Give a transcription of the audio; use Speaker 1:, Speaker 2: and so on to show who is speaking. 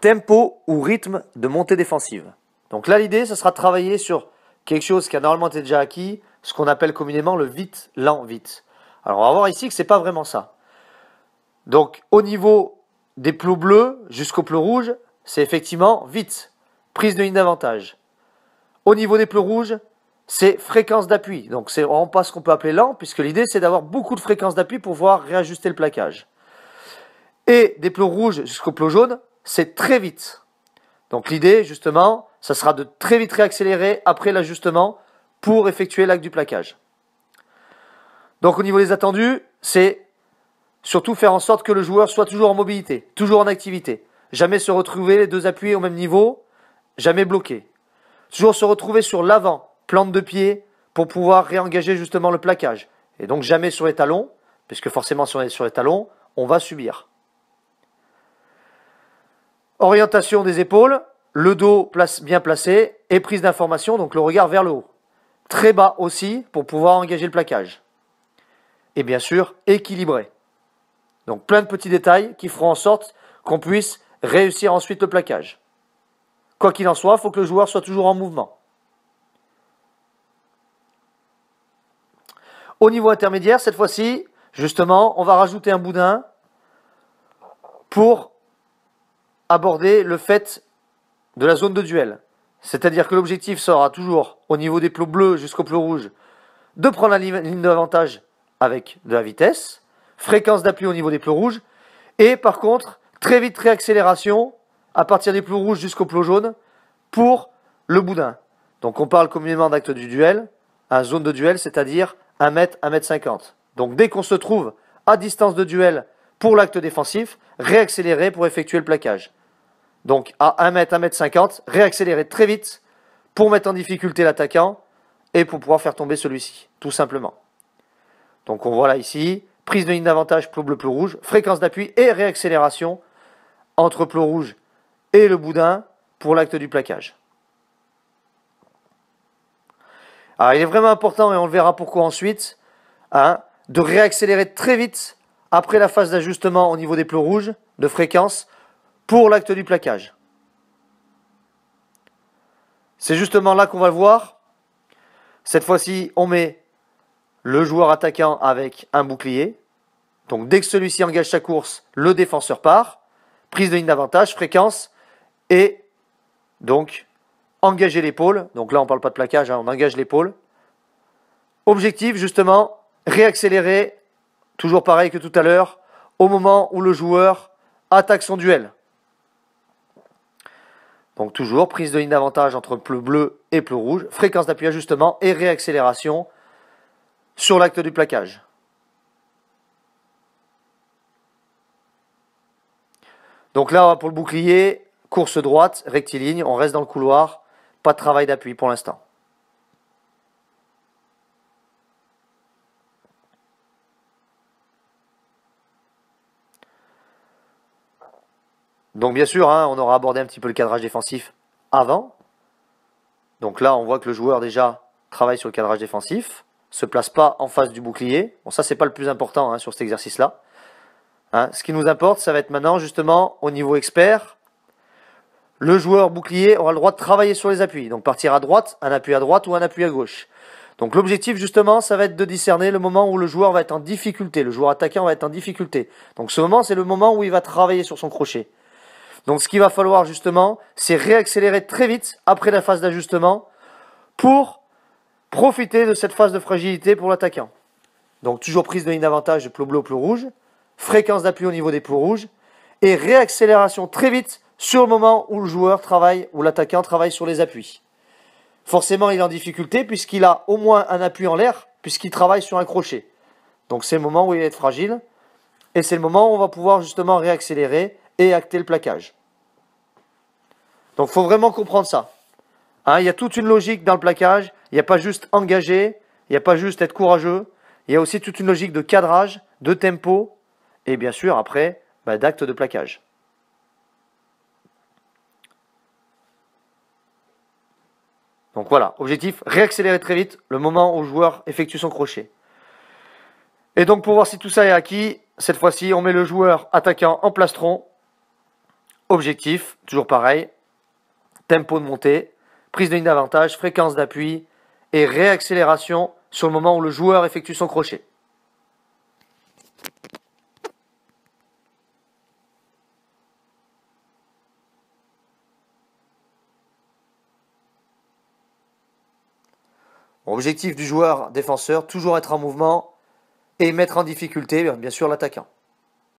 Speaker 1: tempo ou rythme de montée défensive. Donc là, l'idée, ce sera de travailler sur quelque chose qui a normalement été déjà acquis, ce qu'on appelle communément le vite, lent, vite. Alors on va voir ici que c'est pas vraiment ça. Donc au niveau des plots bleus jusqu'au plot rouge, c'est effectivement vite, prise de ligne d'avantage. Au niveau des plots rouges, c'est fréquence d'appui. Donc c'est vraiment pas ce qu'on peut appeler lent, puisque l'idée c'est d'avoir beaucoup de fréquence d'appui pour pouvoir réajuster le plaquage. Et des plots rouges jusqu'au plot jaune, c'est très vite. Donc l'idée, justement, ça sera de très vite réaccélérer après l'ajustement pour effectuer l'acte du plaquage. Donc au niveau des attendus, c'est surtout faire en sorte que le joueur soit toujours en mobilité, toujours en activité. Jamais se retrouver les deux appuis au même niveau, jamais bloqué. Toujours se retrouver sur l'avant, plante de pied, pour pouvoir réengager justement le plaquage. Et donc jamais sur les talons, puisque forcément sur les, sur les talons, on va subir. Orientation des épaules, le dos bien placé et prise d'information, donc le regard vers le haut. Très bas aussi pour pouvoir engager le plaquage. Et bien sûr, équilibré. Donc plein de petits détails qui feront en sorte qu'on puisse réussir ensuite le plaquage. Quoi qu'il en soit, il faut que le joueur soit toujours en mouvement. Au niveau intermédiaire, cette fois-ci, justement, on va rajouter un boudin pour aborder le fait de la zone de duel. C'est-à-dire que l'objectif sera toujours, au niveau des plots bleus jusqu'au plot rouge, de prendre la ligne d'avantage avec de la vitesse, fréquence d'appui au niveau des plots rouges, et par contre, très vite réaccélération à partir des plots rouges jusqu'au plot jaune pour le boudin. Donc on parle communément d'acte du duel, un zone de duel, c'est-à-dire 1 mètre, 1 mètre 50. Donc dès qu'on se trouve à distance de duel pour l'acte défensif, réaccélérer pour effectuer le plaquage. Donc à 1 mètre, 1 mètre 50, réaccélérer très vite pour mettre en difficulté l'attaquant et pour pouvoir faire tomber celui-ci, tout simplement. Donc on voit là ici, prise de ligne d'avantage plot bleu, plot rouge, fréquence d'appui et réaccélération entre plot rouge et le boudin pour l'acte du plaquage. Alors il est vraiment important, et on le verra pourquoi ensuite, hein, de réaccélérer très vite après la phase d'ajustement au niveau des plots rouges de fréquence pour l'acte du plaquage. C'est justement là qu'on va le voir. Cette fois-ci, on met le joueur attaquant avec un bouclier. Donc dès que celui-ci engage sa course, le défenseur part. Prise de ligne d'avantage, fréquence et donc engager l'épaule. Donc là, on ne parle pas de plaquage, hein, on engage l'épaule. Objectif, justement, réaccélérer, toujours pareil que tout à l'heure, au moment où le joueur attaque son duel. Donc toujours prise de ligne d'avantage entre pleu bleu et pleu rouge, fréquence d'appui ajustement et réaccélération sur l'acte du plaquage. Donc là, pour le bouclier, course droite, rectiligne, on reste dans le couloir, pas de travail d'appui pour l'instant. Donc bien sûr, hein, on aura abordé un petit peu le cadrage défensif avant. Donc là, on voit que le joueur déjà travaille sur le cadrage défensif, se place pas en face du bouclier. Bon, ça c'est pas le plus important hein, sur cet exercice-là. Hein, ce qui nous importe, ça va être maintenant justement au niveau expert. Le joueur bouclier aura le droit de travailler sur les appuis. Donc partir à droite, un appui à droite ou un appui à gauche. Donc l'objectif justement, ça va être de discerner le moment où le joueur va être en difficulté, le joueur attaquant va être en difficulté. Donc ce moment, c'est le moment où il va travailler sur son crochet. Donc ce qu'il va falloir justement, c'est réaccélérer très vite après la phase d'ajustement pour profiter de cette phase de fragilité pour l'attaquant. Donc toujours prise de ligne d'avantage de plot bleu, plot rouge, fréquence d'appui au niveau des plots rouges et réaccélération très vite sur le moment où le joueur travaille, où l'attaquant travaille sur les appuis. Forcément, il est en difficulté puisqu'il a au moins un appui en l'air, puisqu'il travaille sur un crochet. Donc c'est le moment où il va être fragile, et c'est le moment où on va pouvoir justement réaccélérer et acter le plaquage. Donc faut vraiment comprendre ça. Hein, il y a toute une logique dans le plaquage. Il n'y a pas juste engager, il n'y a pas juste être courageux. Il y a aussi toute une logique de cadrage, de tempo, et bien sûr après, bah, d'acte de plaquage. Donc voilà, objectif, réaccélérer très vite le moment où le joueur effectue son crochet. Et donc pour voir si tout ça est acquis, cette fois-ci on met le joueur attaquant en plastron Objectif, toujours pareil, tempo de montée, prise de ligne d'avantage, fréquence d'appui et réaccélération sur le moment où le joueur effectue son crochet. Objectif du joueur défenseur, toujours être en mouvement et mettre en difficulté, bien sûr, l'attaquant.